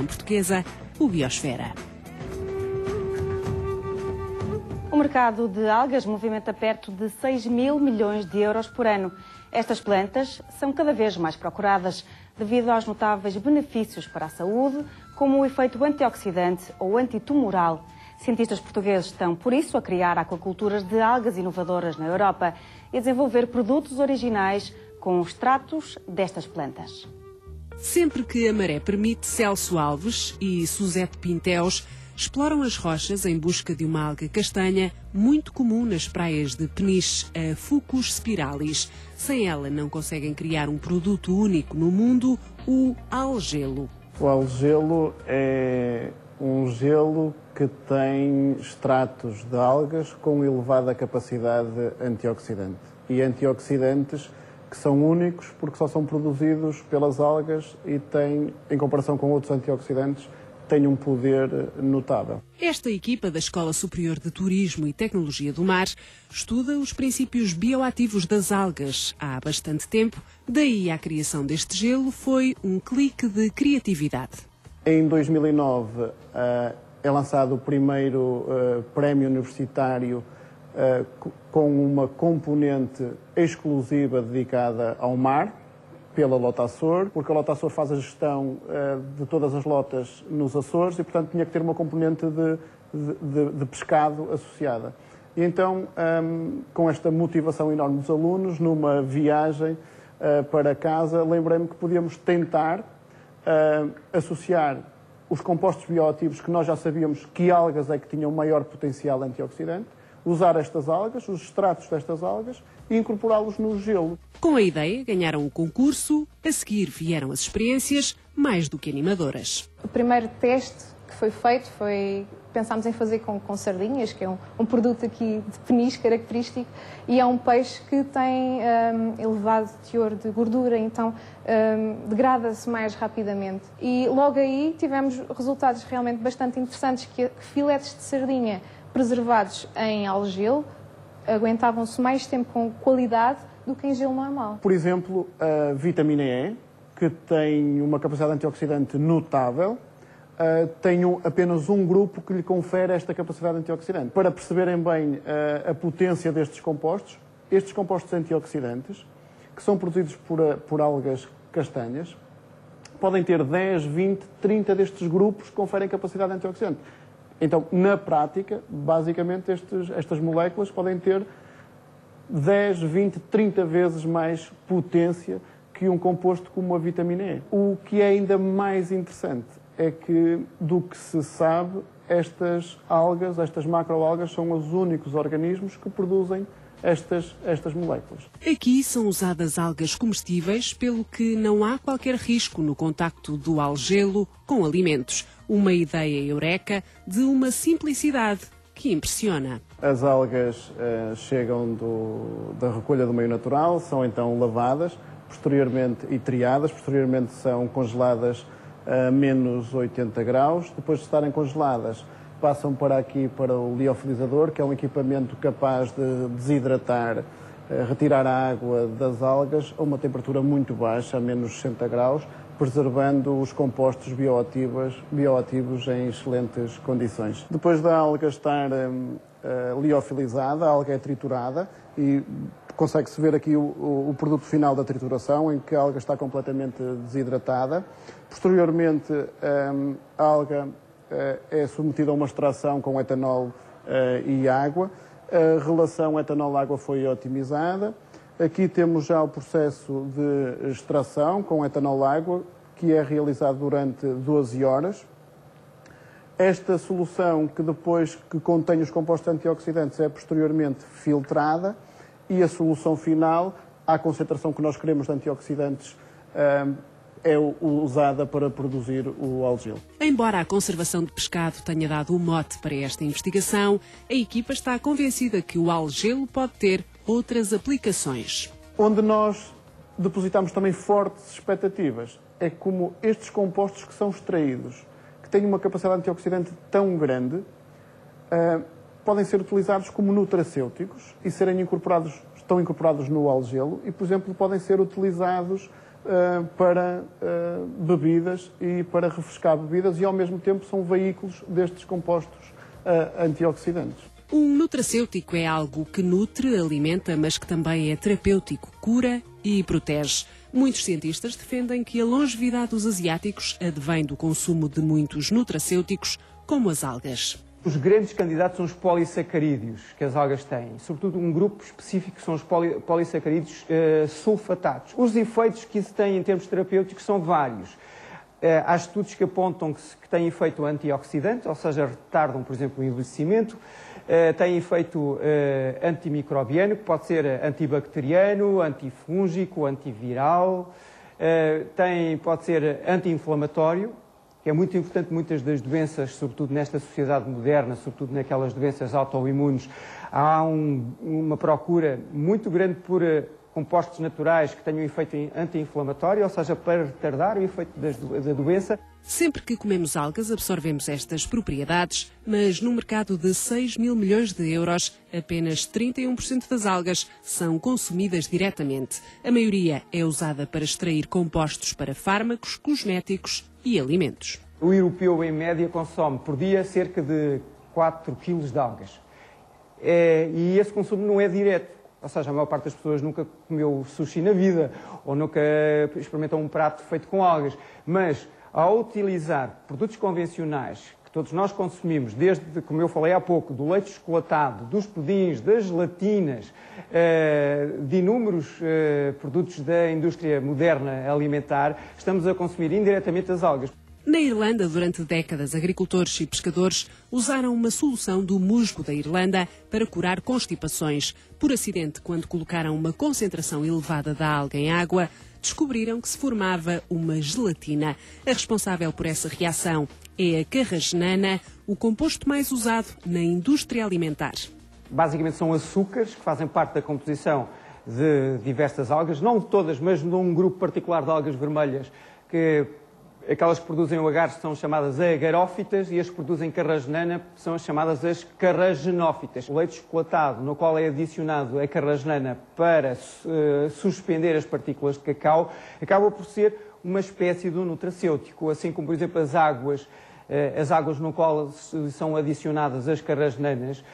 portuguesa, o Biosfera. O mercado de algas movimenta perto de 6 mil milhões de euros por ano. Estas plantas são cada vez mais procuradas devido aos notáveis benefícios para a saúde, como o efeito antioxidante ou antitumoral. Cientistas portugueses estão, por isso, a criar aquaculturas de algas inovadoras na Europa e a desenvolver produtos originais com extratos destas plantas. Sempre que a maré permite, Celso Alves e Suzete Pinteus exploram as rochas em busca de uma alga castanha muito comum nas praias de Peniche, a Fucus spiralis. Sem ela não conseguem criar um produto único no mundo, o algelo. O algelo é um gelo que tem extratos de algas com elevada capacidade antioxidante. E antioxidantes que são únicos porque só são produzidos pelas algas e têm, em comparação com outros antioxidantes, tem um poder notável. Esta equipa da Escola Superior de Turismo e Tecnologia do Mar estuda os princípios bioativos das algas há bastante tempo, daí a criação deste gelo foi um clique de criatividade. Em 2009 uh, é lançado o primeiro uh, prémio universitário com uma componente exclusiva dedicada ao mar, pela Lota Açor, porque a Lota Açor faz a gestão uh, de todas as lotas nos Açores e, portanto, tinha que ter uma componente de, de, de pescado associada. E então, ehm, com esta motivação enorme dos alunos, numa viagem uh, para casa, lembrei-me que podíamos tentar associar os compostos bioativos que nós já sabíamos que algas é que tinham maior potencial antioxidante, usar estas algas, os extratos destas algas, e incorporá-los no gelo. Com a ideia, ganharam o concurso, a seguir vieram as experiências, mais do que animadoras. O primeiro teste que foi feito foi pensámos em fazer com, com sardinhas, que é um, um, produto aqui de peniche característico, e é um peixe que tem um, elevado teor de gordura, então um, degrada-se mais rapidamente. E logo aí tivemos resultados realmente bastante interessantes, que, que filetes de sardinha preservados em algelo aguentavam-se mais tempo com qualidade do que em gelo normal. Por exemplo, a vitamina E, que tem uma capacidade antioxidante notável, Uh, um, apenas um grupo que lhe confere esta capacidade antioxidante. Para perceberem bem uh, a potência destes compostos, estes compostos antioxidantes, que são produzidos por, uh, por algas castanhas, podem ter 10, 20, 30 destes grupos que conferem capacidade antioxidante. Então, na prática, basicamente, estes, estas moléculas podem ter 10, 20, 30 vezes mais potência que um composto como a vitamina E. O que é ainda mais interessante é que, do que se sabe, estas algas, estas macroalgas, são os únicos organismos que produzem estas, estas moléculas. Aqui são usadas algas comestíveis, pelo que não há qualquer risco no contacto do algelo com alimentos. Uma ideia eureka de uma simplicidade que impressiona. As algas uh, chegam do, da recolha do meio natural, são então lavadas, posteriormente e triadas, posteriormente são congeladas a menos 80 graus. Depois de estarem congeladas, passam para aqui para o liofilizador, que é um equipamento capaz de desidratar, eh, retirar a água das algas a uma temperatura muito baixa, a menos 60 graus, preservando os compostos bioativos, bioativos em excelentes condições. Depois da alga estar uh, liofilizada, a alga é triturada e consegue-se ver aqui o, o, produto final da trituração, em que a alga está completamente desidratada. Posteriormente, um, a alga é submetida a uma extração com etanol uh, e água. A relação etanol-água foi otimizada. Aqui temos já o processo de extração com etanol-água, que é realizado durante 12 horas. Esta solução, que depois que contém os compostos antioxidantes, é posteriormente filtrada e a solução final, à concentração que nós queremos de antioxidantes, hum, é usada para produzir o algel. Embora a conservação de pescado tenha dado o um mote para esta investigação, a equipa está convencida que o algelo pode ter outras aplicações. Onde nós depositamos também fortes expectativas é como estes compostos que são extraídos, que têm uma capacidade antioxidante tão grande, uh, podem ser utilizados como nutracêuticos e serem incorporados, estão incorporados no algelo e, por exemplo, podem ser utilizados uh, para uh, bebidas e para refrescar bebidas e ao mesmo tempo são veículos destes compostos uh, antioxidantes. Um nutracêutico é algo que nutre, alimenta, mas que também é terapêutico, cura e protege. Muitos cientistas defendem que a longevidade dos asiáticos advém do consumo de muitos nutracêuticos, como as algas. Os grandes candidatos são os polissacarídeos que as algas têm, sobretudo um grupo específico são os poli polissacarídeos uh, sulfatados. Os efeitos que isso tem em termos terapêuticos são vários. Uh, há estudos que apontam que, que têm efeito antioxidante, ou seja, retardam, por exemplo, o envelhecimento. Uh, têm efeito antimicrobiano, que pode ser antibacteriano, antifúngico, antiviral. tem, pode ser anti-inflamatório, que é muito importante, muitas das doenças, sobretudo nesta sociedade moderna, sobretudo naquelas doenças autoimunes, há um, uma procura muito grande por uh, compostos naturais que tenham efeito anti-inflamatório, ou seja, para retardar o efeito da doença. Sempre que comemos algas, absorvemos estas propriedades, mas no mercado de 6 mil milhões de euros, apenas 31% das algas são consumidas diretamente. A maioria é usada para extrair compostos para fármacos, cosméticos e alimentos. O europeu, em média, consome por dia cerca de 4 kg de algas. É, e esse consumo não é direto. Ou seja, a maior parte das pessoas nunca comeu sushi na vida ou nunca experimentou um prato feito com algas. Mas, ao utilizar produtos convencionais que todos nós consumimos, desde, como eu falei há pouco, do leite chocolatado, dos pudins, das gelatinas, eh, de inúmeros eh, produtos da indústria moderna alimentar, estamos a consumir indiretamente as algas. Na Irlanda, durante décadas, agricultores e pescadores usaram uma solução do musgo da Irlanda para curar constipações. Por acidente, quando colocaram uma concentração elevada da alga em água, descobriram que se formava uma gelatina. A responsável por essa reação é a carragenana, o composto mais usado na indústria alimentar. Basicamente são açúcares que fazem parte da composição de diversas algas, não todas, mas num grupo particular de algas vermelhas que aquelas que produzem o agar são chamadas agarófitas e as que produzem carragenana são chamadas as carragenófitas. O leite chocolatado, no qual é adicionado a carragenana para uh, suspender as partículas de cacau, acaba por ser uma espécie de um nutracêutico, assim como, por exemplo, as águas, uh, as águas no qual são adicionadas as carragenanas,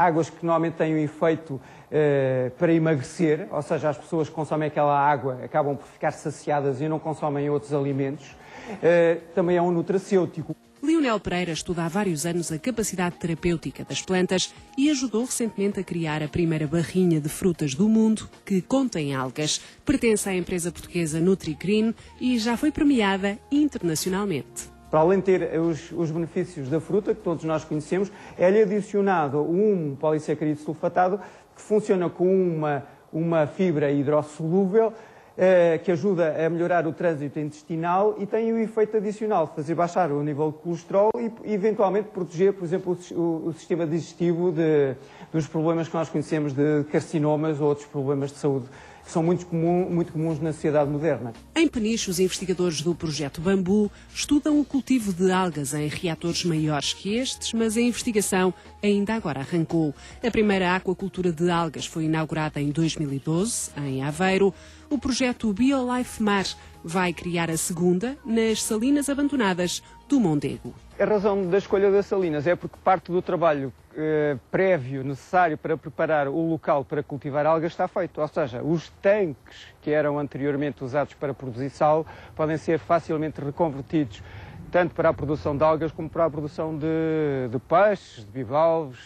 águas que normalmente têm um efeito uh, para emagrecer, ou seja, as pessoas que consomem aquela água acabam por ficar saciadas e não consomem outros alimentos. Eh, também é um nutracêutico. Lionel Pereira estuda há vários anos a capacidade terapêutica das plantas e ajudou recentemente a criar a primeira barrinha de frutas do mundo que contém algas. Pertence à empresa portuguesa NutriGreen e já foi premiada internacionalmente. Para além de ter os, os benefícios da fruta, que todos nós conhecemos, é-lhe adicionado um polissacarídeo sulfatado que funciona com uma, uma fibra hidrossolúvel eh, que ajuda a melhorar o trânsito intestinal e tem o efeito adicional de fazer baixar o nível de colesterol e, eventualmente, proteger, por exemplo, o, o sistema digestivo de, dos problemas que nós conhecemos de carcinomas ou outros problemas de saúde que são muito, comum, muito comuns na sociedade moderna. Em Peniche, os investigadores do projeto Bambu estudam o cultivo de algas em reatores maiores que estes, mas a investigação ainda agora arrancou. A primeira aquacultura de algas foi inaugurada em 2012, em Aveiro. O projeto BioLife Mar vai criar a segunda nas salinas abandonadas do Mondego. A razão da escolha das salinas é porque parte do trabalho eh, prévio necessário para preparar o local para cultivar algas está feito. Ou seja, os tanques que eram anteriormente usados para produzir sal podem ser facilmente reconvertidos tanto para a produção de algas como para a produção de, de peixes, de bivalves,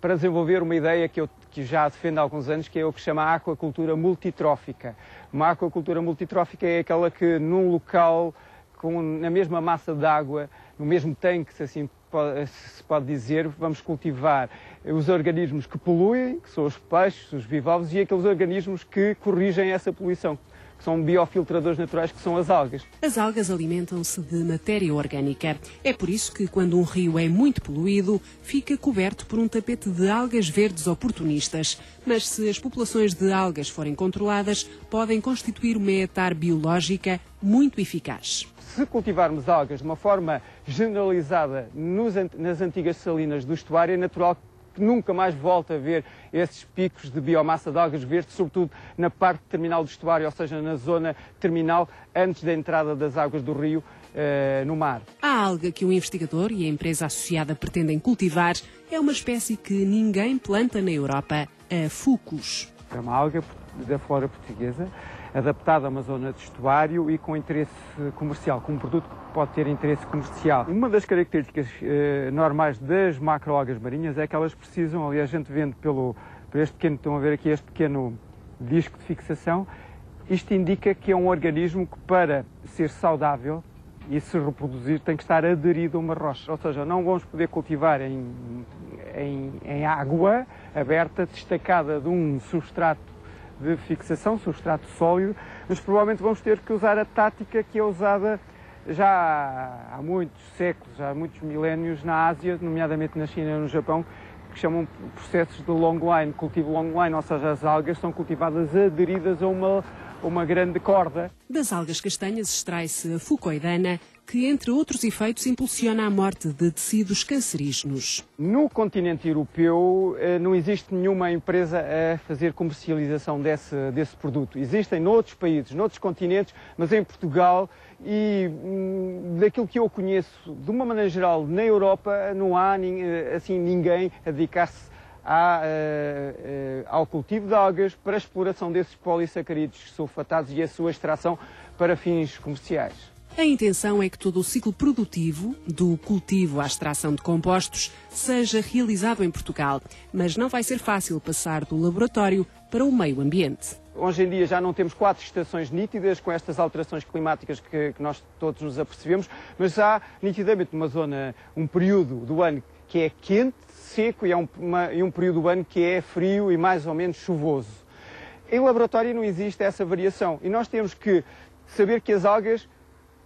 para desenvolver uma ideia que eu que já defendo há alguns anos, que é o que se chama aquacultura multitrófica. Uma aquacultura multitrófica é aquela que num local com, na mesma massa de água, no mesmo tanque, se assim se pode dizer, vamos cultivar os organismos que poluem, que são os peixes, os bivalves, e aqueles organismos que corrigem essa poluição que são biofiltradores naturais, que são as algas. As algas alimentam-se de matéria orgânica. É por isso que, quando um rio é muito poluído, fica coberto por um tapete de algas verdes oportunistas. Mas se as populações de algas forem controladas, podem constituir uma etar biológica muito eficaz. Se cultivarmos algas de uma forma generalizada nos, nas antigas salinas do estuário, é natural nunca mais volta a ver esses picos de biomassa de algas verdes, sobretudo na parte terminal do estuário, ou seja, na zona terminal antes da entrada das águas do rio eh, no mar. A alga que o investigador e a empresa associada pretendem cultivar é uma espécie que ninguém planta na Europa, a fucus. É uma alga da flora portuguesa, adaptada a uma zona de estuário e com interesse comercial, com um produto que pode ter interesse comercial. Uma das características eh, normais das macroalgas marinhas é que elas precisam, aliás, a gente vende pelo, por este pequeno, estão a ver aqui este pequeno disco de fixação, isto indica que é um organismo que para ser saudável e se reproduzir tem que estar aderido a uma rocha. Ou seja, não vamos poder cultivar em, em, em água aberta, destacada de um substrato de fixação, substrato sólido, mas provavelmente vamos ter que usar a tática que é usada já há muitos séculos, há muitos milénios na Ásia, nomeadamente na China e no Japão, que chamam processos de long line, cultivo long line, ou seja, as algas são cultivadas aderidas a uma uma grande corda. Das algas castanhas extrai-se a fucoidana, que, entre outros efeitos, impulsiona a morte de tecidos cancerígenos. No continente europeu eh, não existe nenhuma empresa a fazer comercialização desse, desse produto. Existem noutros países, noutros continentes, mas em Portugal e hum, daquilo que eu conheço, de uma maneira geral, na Europa não há eh, assim ninguém a dedicar-se à, uh, uh, ao cultivo de algas para a exploração desses polissacarídeos sulfatados e a sua extração para fins comerciais. A intenção é que todo o ciclo produtivo, do cultivo à extração de compostos, seja realizado em Portugal, mas não vai ser fácil passar do laboratório para o meio ambiente. Hoje em dia já não temos quatro estações nítidas com estas alterações climáticas que, que nós todos nos apercebemos, mas há nitidamente uma zona, um período do ano que é quente, seco e, é um, uma, e um período do ano que é frio e mais ou menos chuvoso. Em laboratório não existe essa variação e nós temos que saber que as algas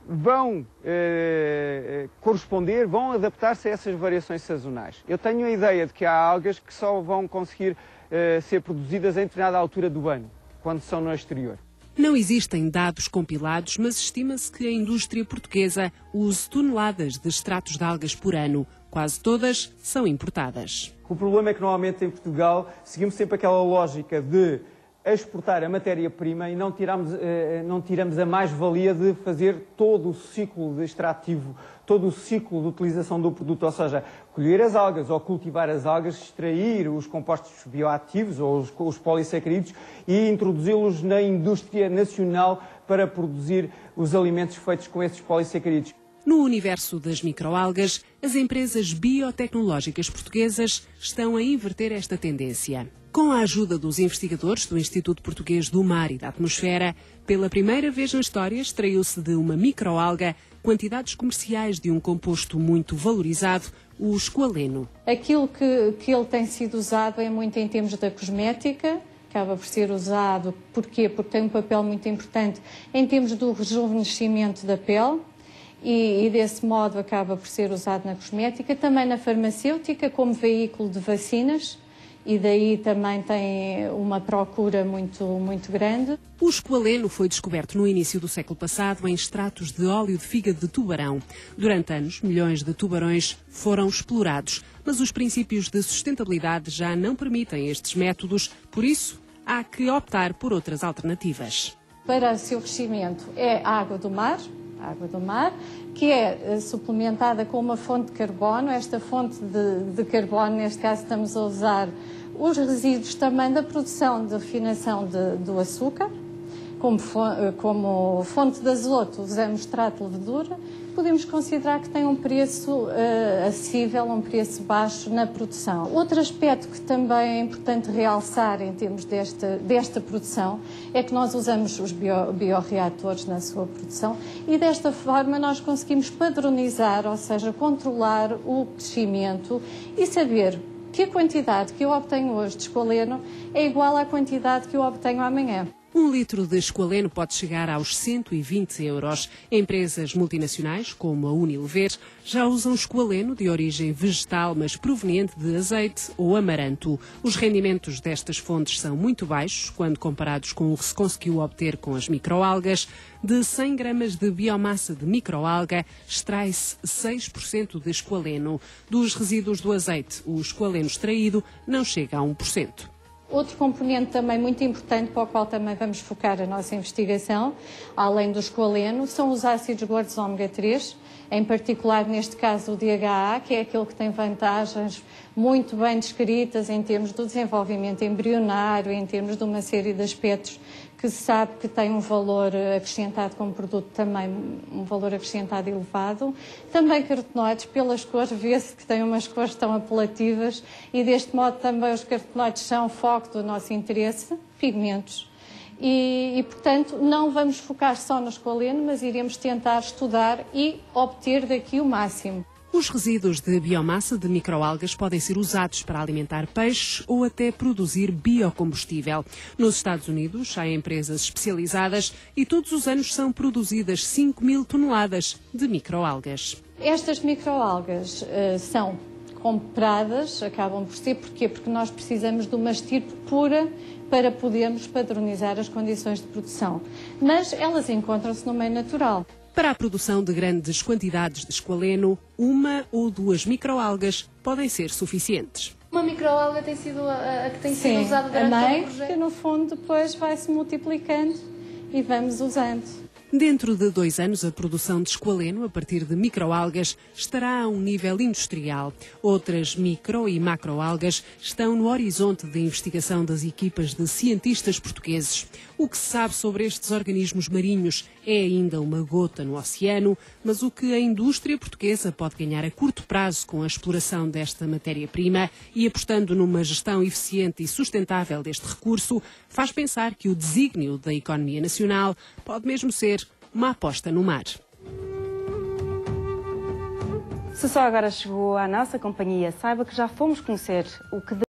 vão eh, corresponder, vão adaptar-se a essas variações sazonais. Eu tenho a ideia de que há algas que só vão conseguir eh, ser produzidas em determinada altura do ano, quando são no exterior. Não existem dados compilados, mas estima-se que a indústria portuguesa use toneladas de extratos de algas por ano. Quase todas são importadas. O problema é que normalmente em Portugal seguimos sempre aquela lógica de exportar a matéria-prima e não tiramos, eh, não tiramos a mais-valia de fazer todo o ciclo de extrativo, todo o ciclo de utilização do produto, ou seja, colher as algas ou cultivar as algas, extrair os compostos bioativos ou os, os polissacarídeos e introduzi-los na indústria nacional para produzir os alimentos feitos com esses polissacarídeos. No universo das microalgas, as empresas biotecnológicas portuguesas estão a inverter esta tendência. Com a ajuda dos investigadores do Instituto Português do Mar e da Atmosfera, pela primeira vez na história extraiu-se de uma microalga quantidades comerciais de um composto muito valorizado, o esqualeno. Aquilo que, que ele tem sido usado é muito em termos da cosmética, acaba por ser usado, porquê? Porque tem um papel muito importante em termos do rejuvenescimento da pele, e, e, desse modo acaba por ser usado na cosmética, também na farmacêutica como veículo de vacinas e daí também tem uma procura muito, muito grande. O esqualeno foi descoberto no início do século passado em extratos de óleo de fígado de tubarão. Durante anos, milhões de tubarões foram explorados, mas os princípios de sustentabilidade já não permitem estes métodos, por isso há que optar por outras alternativas. Para o seu crescimento é a água do mar, água do mar, que é eh, suplementada com uma fonte de carbono. Esta fonte de, de carbono, neste caso, estamos a usar os resíduos também da produção de refinação de, do açúcar. Como, eh, como fonte de azoto, usamos extrato de levedura podemos considerar que tem um preço uh, acessível, um preço baixo na produção. Outro aspecto que também é importante realçar em termos desta, desta produção é que nós usamos os bio, bioreatores na sua produção e desta forma nós conseguimos padronizar, ou seja, controlar o crescimento e saber que a quantidade que eu obtenho hoje de escoleno é igual à quantidade que eu obtenho amanhã. Um litro de esqualeno pode chegar aos 120 euros. Empresas multinacionais, como a Unilever, já usam esqualeno de origem vegetal, mas proveniente de azeite ou amaranto. Os rendimentos destas fontes são muito baixos quando comparados com o que se conseguiu obter com as microalgas. De 100 gramas de biomassa de microalga, extrai-se 6% de esqualeno. Dos resíduos do azeite, o esqualeno extraído não chega a 1%. Outro componente também muito importante para o qual também vamos focar a nossa investigação, além do esqualeno, são os ácidos gordos ômega 3, em particular neste caso o DHA, que é aquele que tem vantagens muito bem descritas em termos do desenvolvimento embrionário, em termos de uma série de aspectos que se sabe que tem um valor acrescentado como produto também, um valor acrescentado elevado. Também carotenoides, pelas cores, vê-se que têm umas cores tão apelativas e deste modo também os carotenoides são foco do nosso interesse, pigmentos. E, e, portanto, não vamos focar só no esqualeno, mas iremos tentar estudar e obter daqui o máximo. Os resíduos de biomassa de microalgas podem ser usados para alimentar peixes ou até produzir biocombustível. Nos Estados Unidos, há empresas especializadas e todos os anos são produzidas 5 mil toneladas de microalgas. Estas microalgas uh, são compradas, acabam por ser, porquê? Porque nós precisamos de uma estirpe pura para podermos padronizar as condições de produção. Mas elas encontram-se no meio natural. Para a produção de grandes quantidades de esqualeno, uma ou duas microalgas podem ser suficientes. Uma microalga tem sido a, a que tem Sim, sido usada durante a mãe, o projeto? que no fundo depois vai se multiplicando e vamos usando. Dentro de dois anos, a produção de esqualeno a partir de microalgas estará a um nível industrial. Outras micro e macroalgas estão no horizonte de investigação das equipas de cientistas portugueses. O que se sabe sobre estes organismos marinhos é ainda uma gota no oceano, mas o que a indústria portuguesa pode ganhar a curto prazo com a exploração desta matéria-prima e apostando numa gestão eficiente e sustentável deste recurso, faz pensar que o desígnio da economia nacional pode mesmo ser uma aposta no mar. Se só agora chegou à nossa companhia, saiba que já fomos conhecer o que